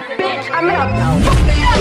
bitch. I'm gonna fuck you.